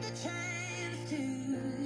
the chance to